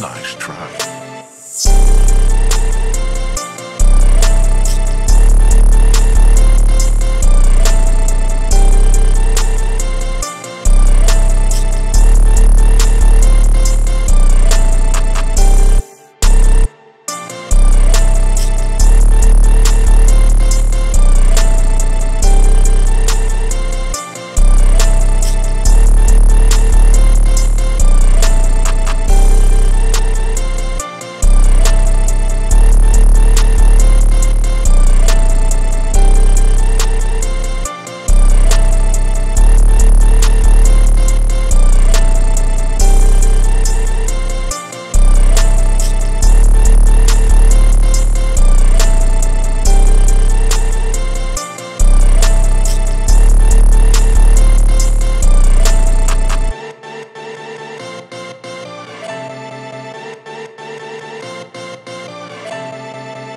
Nice try.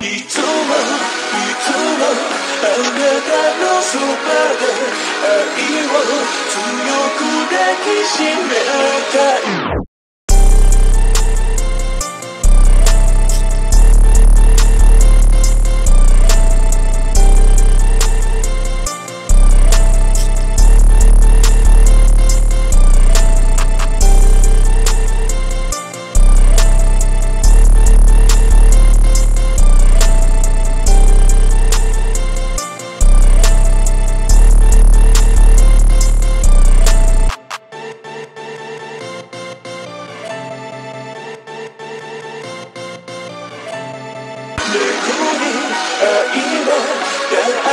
いつもいつもあなたのそばで愛を強く抱きしめたい。Yeah.